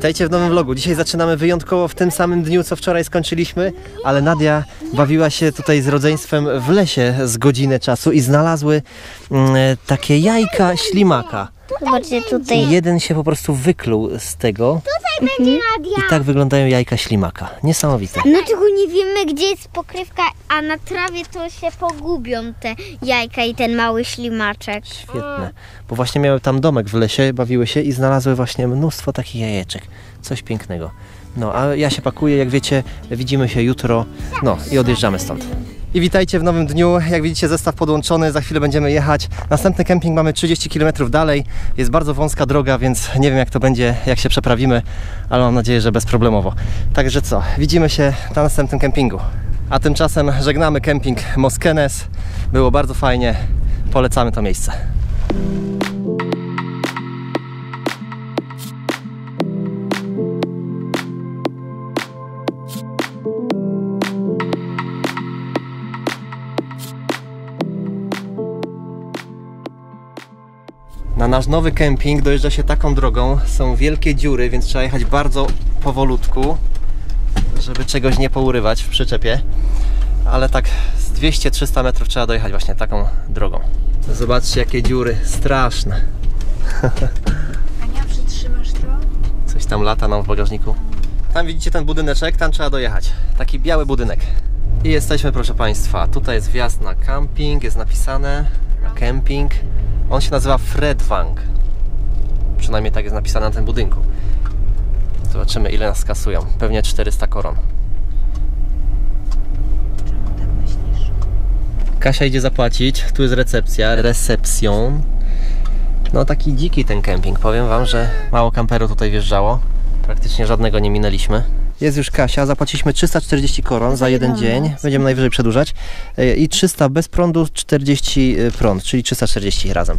Witajcie w nowym vlogu. Dzisiaj zaczynamy wyjątkowo w tym samym dniu, co wczoraj skończyliśmy, ale Nadia bawiła się tutaj z rodzeństwem w lesie z godzinę czasu i znalazły mm, takie jajka ślimaka. Zobaczcie tutaj. I jeden się po prostu wykluł z tego Mhm. i tak wyglądają jajka ślimaka. Niesamowite. No tylko nie wiemy gdzie jest pokrywka, a na trawie to się pogubią te jajka i ten mały ślimaczek. Świetne. Bo właśnie miały tam domek w lesie, bawiły się i znalazły właśnie mnóstwo takich jajeczek. Coś pięknego. No, a ja się pakuję, jak wiecie, widzimy się jutro. No i odjeżdżamy stąd. I witajcie w nowym dniu. Jak widzicie, zestaw podłączony, za chwilę będziemy jechać. Następny kemping mamy 30 km dalej. Jest bardzo wąska droga, więc nie wiem jak to będzie, jak się przeprawimy, ale mam nadzieję, że bezproblemowo. Także co, widzimy się na następnym kempingu. A tymczasem żegnamy kemping Moskenes. Było bardzo fajnie. Polecamy to miejsce. Na nasz nowy kemping dojeżdża się taką drogą. Są wielkie dziury, więc trzeba jechać bardzo powolutku, żeby czegoś nie pourywać w przyczepie. Ale tak z 200-300 metrów trzeba dojechać właśnie taką drogą. Zobaczcie jakie dziury, straszne. Ania, przytrzymasz to? Coś tam lata nam w bagażniku. Tam widzicie ten budyneczek, tam trzeba dojechać. Taki biały budynek. I jesteśmy, proszę Państwa. Tutaj jest wjazd na camping, jest napisane na camping. On się nazywa Fredwang. Przynajmniej tak jest napisane na tym budynku. Zobaczymy ile nas skasują. Pewnie 400 koron. Czemu tak myślisz? Kasia idzie zapłacić. Tu jest recepcja, recepcją. No taki dziki ten kemping. Powiem Wam, że mało kamperów tutaj wjeżdżało. Praktycznie żadnego nie minęliśmy. Jest już Kasia, zapłaciliśmy 340 koron za jeden dzień. Będziemy najwyżej przedłużać. E, I 300 bez prądu, 40 prąd, czyli 340 razem.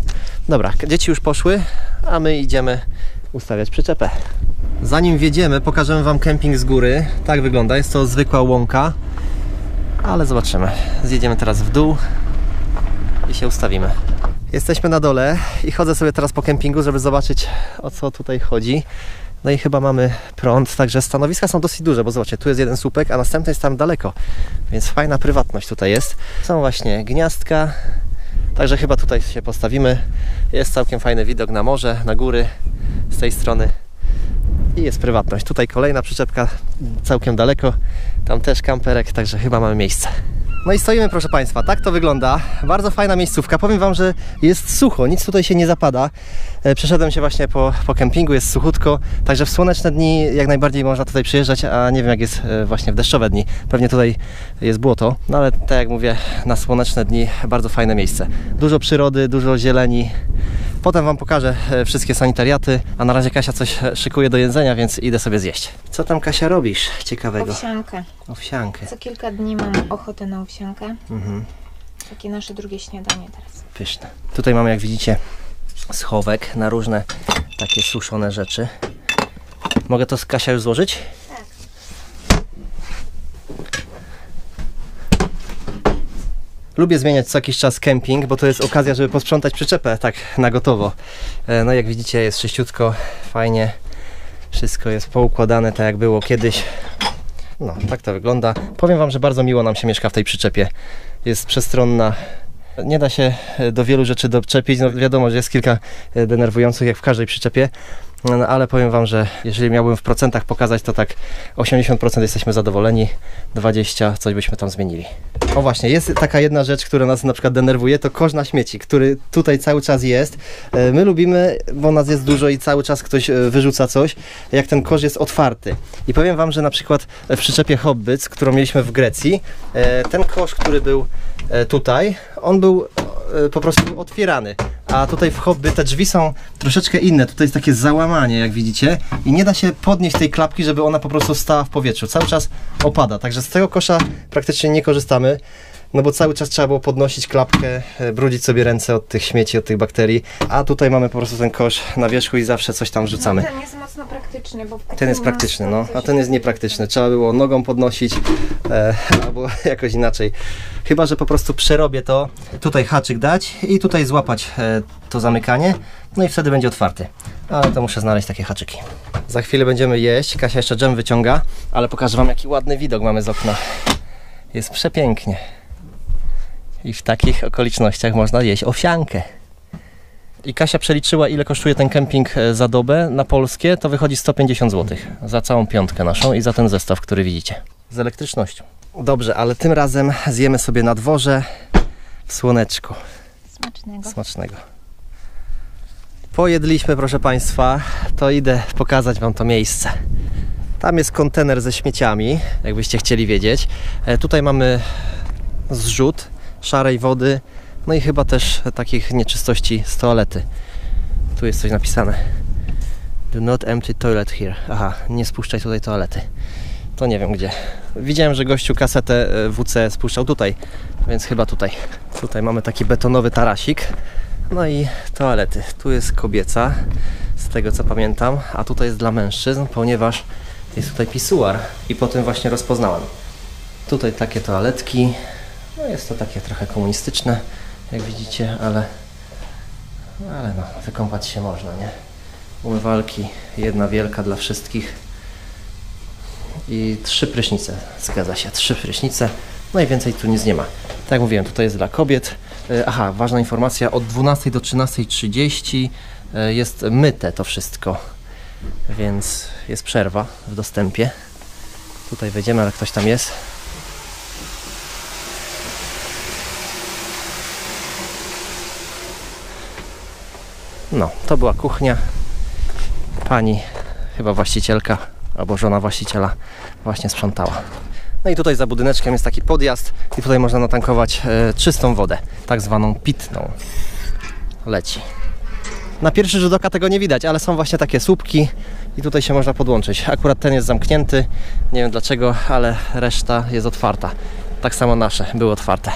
Dobra, dzieci już poszły, a my idziemy ustawiać przyczepę. Zanim wjedziemy, pokażemy Wam kemping z góry. Tak wygląda, jest to zwykła łąka. Ale zobaczymy. Zjedziemy teraz w dół i się ustawimy. Jesteśmy na dole i chodzę sobie teraz po kempingu, żeby zobaczyć o co tutaj chodzi. No i chyba mamy prąd, także stanowiska są dosyć duże, bo zobaczcie, tu jest jeden słupek, a następny jest tam daleko, więc fajna prywatność tutaj jest. Są właśnie gniazdka, także chyba tutaj się postawimy. Jest całkiem fajny widok na morze, na góry z tej strony i jest prywatność. Tutaj kolejna przyczepka całkiem daleko, tam też kamperek, także chyba mamy miejsce. No i stoimy, proszę Państwa, tak to wygląda. Bardzo fajna miejscówka. Powiem Wam, że jest sucho, nic tutaj się nie zapada. E, Przeszedłem się właśnie po, po kempingu, jest suchutko, także w słoneczne dni jak najbardziej można tutaj przyjeżdżać, a nie wiem jak jest e, właśnie w deszczowe dni. Pewnie tutaj jest błoto, no ale tak jak mówię, na słoneczne dni bardzo fajne miejsce. Dużo przyrody, dużo zieleni. Potem Wam pokażę e, wszystkie sanitariaty, a na razie Kasia coś e, szykuje do jedzenia, więc idę sobie zjeść. Co tam Kasia robisz ciekawego? Owsiankę. Owsiankę. Co kilka dni mam ochotę na owsiankę. Mhm. Takie nasze drugie śniadanie teraz. Pyszne. Tutaj mamy, jak widzicie, schowek na różne takie suszone rzeczy. Mogę to z Kasia już złożyć? Tak. Lubię zmieniać co jakiś czas kemping, bo to jest okazja, żeby posprzątać przyczepę tak na gotowo. E, No jak widzicie jest czyściutko, fajnie. Wszystko jest poukładane tak jak było kiedyś. No, tak to wygląda. Powiem Wam, że bardzo miło nam się mieszka w tej przyczepie. Jest przestronna. Nie da się e, do wielu rzeczy doczepić. No wiadomo, że jest kilka e, denerwujących, jak w każdej przyczepie. No, no, ale powiem Wam, że jeżeli miałbym w procentach pokazać, to tak 80% jesteśmy zadowoleni, 20% coś byśmy tam zmienili. O właśnie, jest taka jedna rzecz, która nas na przykład denerwuje, to kosz na śmieci, który tutaj cały czas jest. E, My lubimy, bo nas jest dużo i cały czas ktoś wyrzuca coś, jak ten kosz jest otwarty. I powiem Wam, że na przykład w przyczepie Hobbyc, którą mieliśmy w Grecji, ten kosz, który był tutaj, on był e, po prostu otwierany. A tutaj w hobby te drzwi są troszeczkę inne. Tutaj jest takie załamanie, jak widzicie. I nie da się podnieść tej klapki, żeby ona po prostu stała w powietrzu. Cały czas opada. Także z tego kosza praktycznie nie korzystamy. No bo cały czas trzeba było podnosić klapkę, e, brudzić sobie ręce od tych śmieci, od tych bakterii. A tutaj mamy po prostu ten kosz na wierzchu i zawsze coś tam wrzucamy. No, ten jest mocno praktyczny, bo Ten jest praktyczny, no, a ten jest niepraktyczny. Trzeba było nogą podnosić e, albo jakoś inaczej. Chyba, że po prostu przerobię to, tutaj haczyk dać i tutaj złapać e, to zamykanie, no i wtedy będzie otwarty. Ale to muszę znaleźć takie haczyki. Za chwilę będziemy jeść. Kasia jeszcze dżem wyciąga, ale pokażę Wam jaki ładny widok mamy z okna. Jest przepięknie. I w takich okolicznościach można jeść owsiankę. I Kasia przeliczyła, ile kosztuje ten kemping e, za dobę na polskie, to wychodzi 150 zł za całą piątkę naszą i za ten zestaw, który widzicie. Z elektrycznością. Dobrze, ale tym razem zjemy sobie na dworze w słoneczku. Smacznego. Smacznego. Pojedliśmy, proszę Państwa, to idę pokazać Wam to miejsce. Tam jest kontener ze śmieciami, jakbyście chcieli wiedzieć. E, Tutaj mamy zrzut szarej wody, no i chyba też takich nieczystości z toalety. Tu jest coś napisane. Do not empty toilet here. Aha, nie spuszczaj tutaj toalety. To nie wiem gdzie. Widziałem, że gościu kasetę e, WC spuszczał tutaj, więc chyba tutaj. Tutaj mamy taki betonowy tarasik. No i toalety. Tu jest kobieca, z tego co pamiętam, a tutaj jest dla mężczyzn, ponieważ jest tutaj pisuar i potem właśnie rozpoznałem. Tutaj takie toaletki. No jest to takie trochę komunistyczne, jak widzicie, ale ale no, wykąpać się można, nie? Umywalki, jedna wielka dla wszystkich i trzy prysznice. Zgadza się, trzy prysznice. No i więcej tu nic nie ma. Tak jak mówiłem, tutaj jest dla kobiet. E, Aha, ważna informacja, od 12 do 13.30 e, jest myte to wszystko, więc jest przerwa w dostępie. Tutaj wejdziemy, ale ktoś tam jest. No, to była kuchnia. Pani, chyba właścicielka, albo żona właściciela, właśnie sprzątała. No i tutaj za budyneczkiem jest taki podjazd i tutaj można natankować e, czystą wodę, tak zwaną pitną. Leci. Na pierwszy rzut oka tego nie widać, ale są właśnie takie słupki i tutaj się można podłączyć. Akurat ten jest zamknięty, nie wiem dlaczego, ale reszta jest otwarta. Tak samo nasze były otwarte.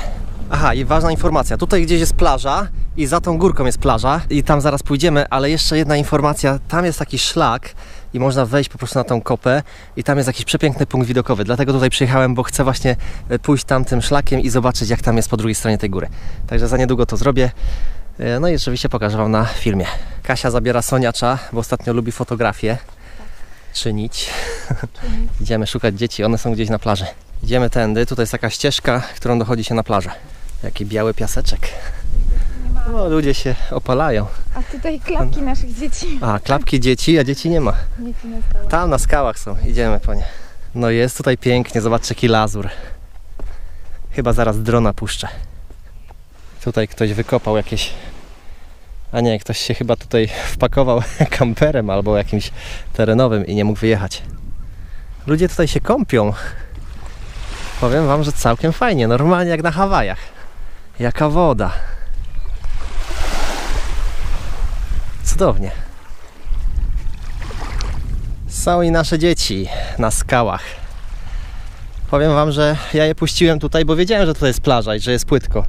Aha, i ważna informacja. Tutaj gdzieś jest plaża i za tą górką jest plaża i tam zaraz pójdziemy, ale jeszcze jedna informacja. Tam jest taki szlak i można wejść po prostu na tą kopę i tam jest jakiś przepiękny punkt widokowy. Dlatego tutaj przyjechałem, bo chcę właśnie e, pójść tamtym szlakiem i zobaczyć jak tam jest po drugiej stronie tej góry. Także za niedługo to zrobię. E, No i oczywiście pokażę Wam na filmie. Kasia zabiera Soniacza, bo ostatnio lubi fotografię czynić. Idziemy szukać dzieci, one są gdzieś na plaży. Idziemy tędy, tutaj jest taka ścieżka, którą dochodzi się na plażę. Jaki biały piaseczek. No, ludzie się opalają. A tutaj klapki naszych dzieci. A, klapki dzieci, a dzieci nie ma. Nic nie stało. Tam na skałach są, idziemy po nie. No jest tutaj pięknie, zobaczcie jaki lazur. Chyba zaraz drona puszczę. Tutaj ktoś wykopał jakieś... A nie, ktoś się chyba tutaj wpakował kamperem albo jakimś terenowym i nie mógł wyjechać. Ludzie tutaj się kąpią. Powiem wam, że całkiem fajnie, normalnie jak na Hawajach. Jaka woda. Cudownie. Są i nasze dzieci na skałach. Powiem Wam, że ja je puściłem tutaj, bo wiedziałem, że tutaj jest plaża i że jest płytko.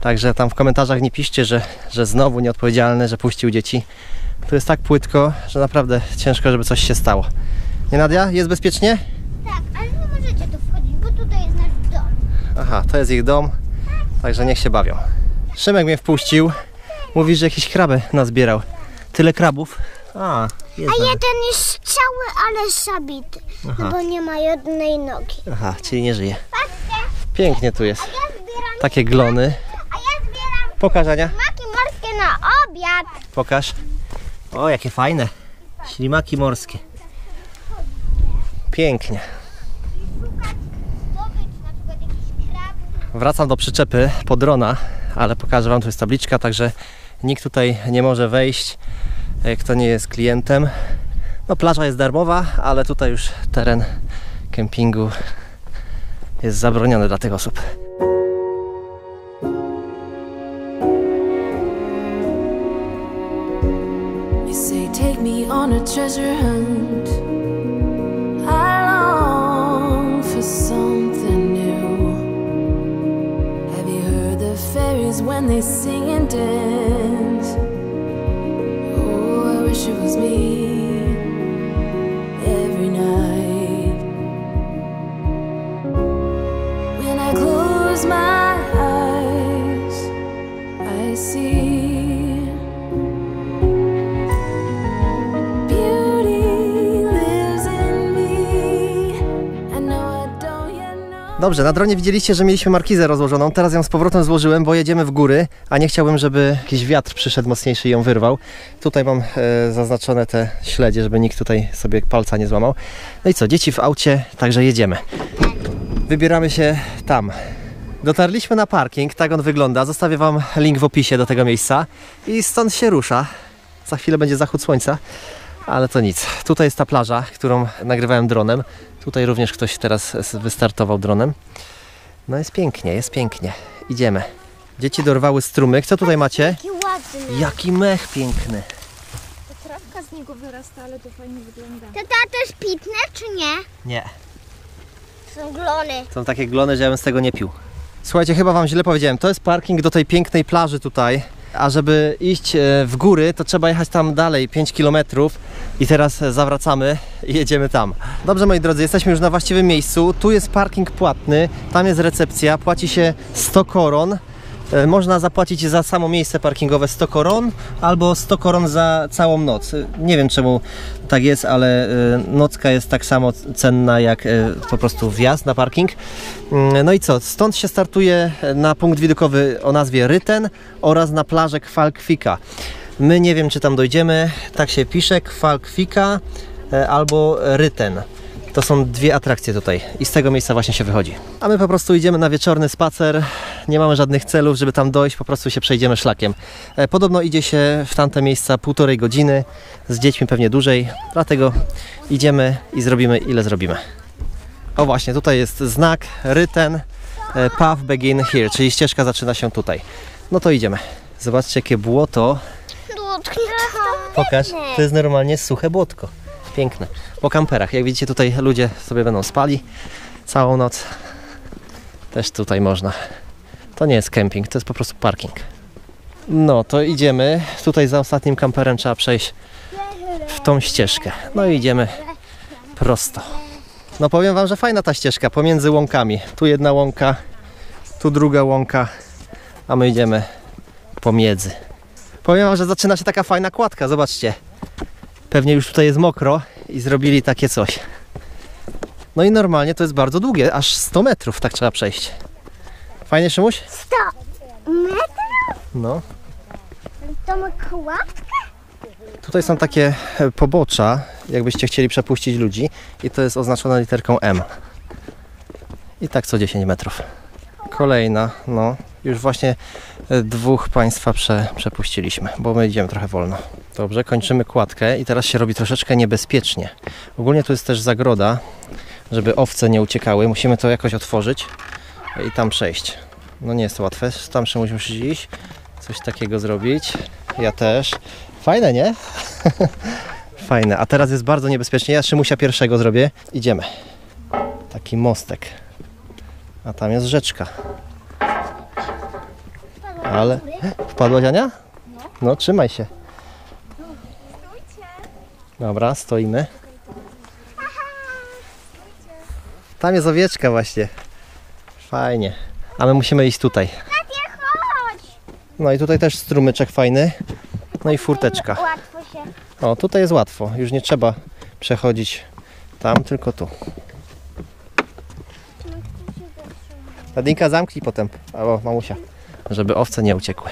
Także tam w komentarzach nie piszcie, że, że znowu nieodpowiedzialny, że puścił dzieci. Tu jest tak płytko, że naprawdę ciężko, żeby coś się stało. Nie Nadia? Jest bezpiecznie? Tak, ale nie możecie tu wchodzić, bo tutaj jest nasz dom. Aha, to jest ich dom, także niech się bawią. Szymek mnie wpuścił. Mówi, że jakieś kraby nazbierał. Tyle krabów. A, jest A nawet. jeden jest cały, ale zabity, Aha. bo nie ma jednej nogi. Aha, czyli nie żyje. Patrzcie, Pięknie tu jest. ja zbieram, Takie glony. a ja zbieram Pokaż Ania. maki morskie na obiad. Pokaż. O, jakie fajne. Ślimaki morskie. Pięknie. Zdobyć na przykład jakiś krab. Wracam do przyczepy po drona, ale pokażę Wam, tu jest tabliczka, także nikt tutaj nie może wejść, e, kto nie jest klientem. No plaża jest darmowa, ale tutaj już teren kempingu jest zabroniony dla tych osób. You say, take me on a treasure hunt. Fairies when they sing and dance? Oh, I wish it was me Dobrze, na dronie widzieliście, że mieliśmy markizę rozłożoną. Teraz ją z powrotem złożyłem, bo jedziemy w góry, a nie chciałbym, żeby jakiś wiatr przyszedł mocniejszy i ją wyrwał. Tutaj mam e, zaznaczone te śledzie, żeby nikt tutaj sobie palca nie złamał. No i co, dzieci w aucie, także jedziemy. Wybieramy się tam. Dotarliśmy na parking, tak on wygląda. Zostawię Wam link w opisie do tego miejsca i stąd się rusza. Za chwilę będzie zachód słońca, ale to nic. Tutaj jest ta plaża, którą nagrywałem dronem. Tutaj również ktoś teraz wystartował dronem. No jest pięknie, jest pięknie. Idziemy. Dzieci dorwały strumyk. Co tutaj macie? Jaki ładny. Jaki mech piękny. Ta trawka z niego wyrasta, ale to fajnie wygląda. To ta też pitne, czy nie? Nie. Są glony. Są takie glony, że ja bym z tego nie pił. Słuchajcie, chyba Wam źle powiedziałem. To jest parking do tej pięknej plaży tutaj. A żeby iść e, w góry, to trzeba jechać tam dalej 5 km i teraz e, zawracamy i jedziemy tam. Dobrze moi drodzy, jesteśmy już na właściwym miejscu. Tu jest parking płatny, tam jest recepcja, płaci się 100 koron. E, Można zapłacić za samo miejsce parkingowe 100 koron albo 100 koron za całą noc. E, Nie wiem czemu tak jest, ale e, nocka jest tak samo cenna jak po prostu wjazd na parking. Mm, No i co? Stąd się startuje na punkt widokowy o nazwie Ryten oraz na plażę Kwalkwika. My nie wiem czy tam dojdziemy, tak się pisze Kwalkwika albo Ryten. To są dwie atrakcje tutaj i z tego miejsca właśnie się wychodzi. A my po prostu idziemy na wieczorny spacer, nie mamy żadnych celów, żeby tam dojść, po prostu się przejdziemy szlakiem. E, Podobno idzie się w tamte miejsca półtorej godziny, z dziećmi pewnie dłużej, dlatego idziemy i zrobimy ile zrobimy. O właśnie, tutaj jest znak Ryten e, Path Begin Here, czyli ścieżka zaczyna się tutaj. No to idziemy. Zobaczcie jakie błoto. Pokaż, to jest normalnie suche błotko. Piękne. Po kamperach. Jak widzicie tutaj ludzie sobie będą spali całą noc. Też tutaj można. To nie jest kemping, to jest po prostu parking. No to idziemy. Tutaj za ostatnim kamperem trzeba przejść w tą ścieżkę. No i idziemy prosto. No powiem Wam, że fajna ta ścieżka pomiędzy łąkami. Tu jedna łąka, tu druga łąka, a my idziemy pomiędzy. Powiem Wam, że zaczyna się taka fajna kładka, zobaczcie. Pewnie już tutaj jest mokro i zrobili takie coś. No i normalnie to jest bardzo długie, aż 100 metrów tak trzeba przejść. Fajnie, Szymuś? 100 metrów? No. To ma kładkę? Tutaj są takie e, pobocza, jakbyście chcieli przepuścić ludzi i to jest oznaczone literką M. I tak co 10 metrów. Kolejna, no. Już właśnie e, dwóch Państwa prze, przepuściliśmy, bo my idziemy trochę wolno. Dobrze, kończymy kładkę i teraz się robi troszeczkę niebezpiecznie. Ogólnie tu jest też zagroda, żeby owce nie uciekały. Musimy to jakoś otworzyć i tam przejść. No nie jest to łatwe. Tam się musimy iść, coś takiego zrobić. Ja też. Fajne, nie? Fajne. A teraz jest bardzo niebezpiecznie. Ja Szymusia pierwszego zrobię. Idziemy. Taki mostek. A tam jest rzeczka. Ale... Wpadłaś Ania? No, trzymaj się. Dobra, stoimy. Tam jest owieczka właśnie. Fajnie. A my musimy iść tutaj. No i tutaj też strumyczek fajny. No i furteczka. Łatwo się. O, tutaj jest łatwo. Już nie trzeba przechodzić tam, tylko tu. Nadinka zamknij potem. O, mamusia. Żeby owce nie uciekły.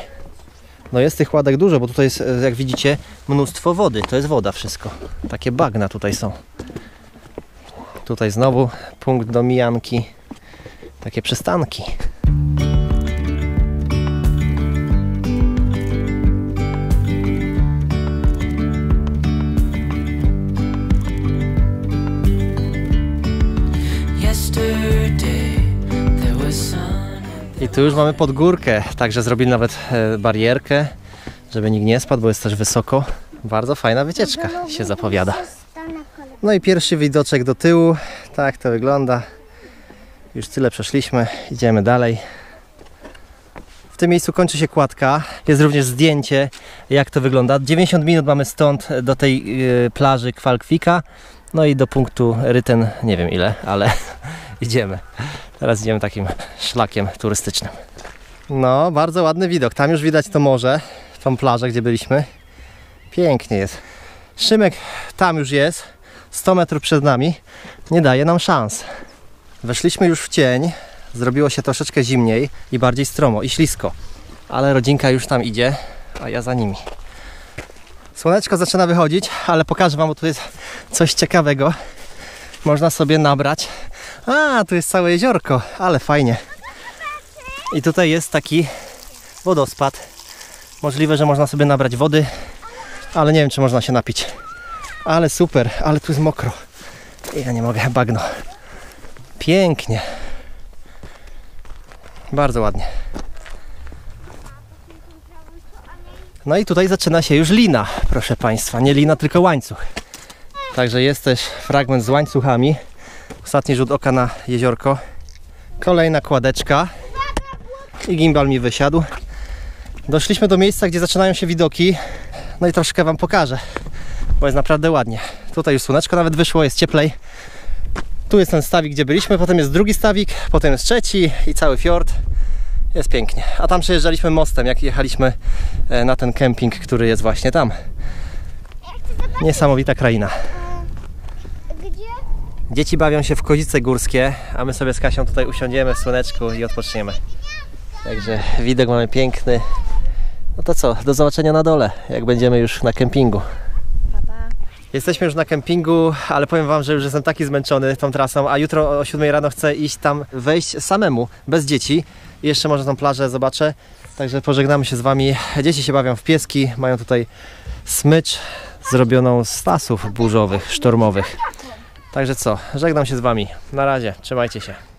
No jest tych ładek dużo, bo tutaj jest, e, jak widzicie, mnóstwo wody. To jest woda wszystko. Takie bagna tutaj są. Tutaj znowu punkt do mijanki. Takie przystanki. Tu już mamy pod górkę, także zrobili nawet e, barierkę, żeby nikt nie spadł, bo jest też wysoko. Bardzo fajna wycieczka się zapowiada. No i pierwszy widoczek do tyłu, tak to wygląda. Już tyle przeszliśmy, idziemy dalej. W tym miejscu kończy się kładka. Jest również zdjęcie, jak to wygląda. 90 minut mamy stąd do tej e, plaży Kwalkwika. No i do punktu Ryten, nie wiem ile, ale idziemy. Teraz idziemy takim szlakiem turystycznym. No, bardzo ładny widok. Tam już widać to morze, tą plażę, gdzie byliśmy. Pięknie jest. Szymek tam już jest, 100 metrów przed nami. Nie daje nam szans. Weszliśmy już w cień, zrobiło się troszeczkę zimniej i bardziej stromo i ślisko, ale rodzinka już tam idzie, a ja za nimi. Słoneczko zaczyna wychodzić, ale pokażę Wam, bo tu jest coś ciekawego. Można sobie nabrać. A, tu jest całe jeziorko, ale fajnie. I tutaj jest taki wodospad. Możliwe, że można sobie nabrać wody, ale nie wiem, czy można się napić. Ale super, ale tu jest mokro. Ja nie mogę, bagno. Pięknie. Bardzo ładnie. No i tutaj zaczyna się już lina, proszę Państwa. Nie lina, tylko łańcuch. Także jest też fragment z łańcuchami. Ostatni rzut oka na jeziorko. Kolejna kładeczka. I gimbal mi wysiadł. Doszliśmy do miejsca, gdzie zaczynają się widoki. No i troszkę Wam pokażę, bo jest naprawdę ładnie. Tutaj już słoneczko nawet wyszło, jest cieplej. Tu jest ten stawik, gdzie byliśmy, potem jest drugi stawik, potem jest trzeci i cały fiord. Jest pięknie. A tam przejeżdżaliśmy mostem, jak jechaliśmy e, na ten kemping, który jest właśnie tam. Niesamowita kraina. Dzieci bawią się w kozice górskie, a my sobie z Kasią tutaj usiądziemy w słoneczku i odpoczniemy. Także widok mamy piękny. No to co, do zobaczenia na dole, jak będziemy już na kempingu. Jesteśmy już na kempingu, ale powiem Wam, że już jestem taki zmęczony tą trasą, a jutro o 7 rano chcę iść tam wejść samemu, bez dzieci. I jeszcze może tą plażę zobaczę. Także pożegnamy się z Wami. Dzieci się bawią w pieski, mają tutaj smycz zrobioną z pasów burzowych, sztormowych. Także co, żegnam się z Wami. Na razie, trzymajcie się.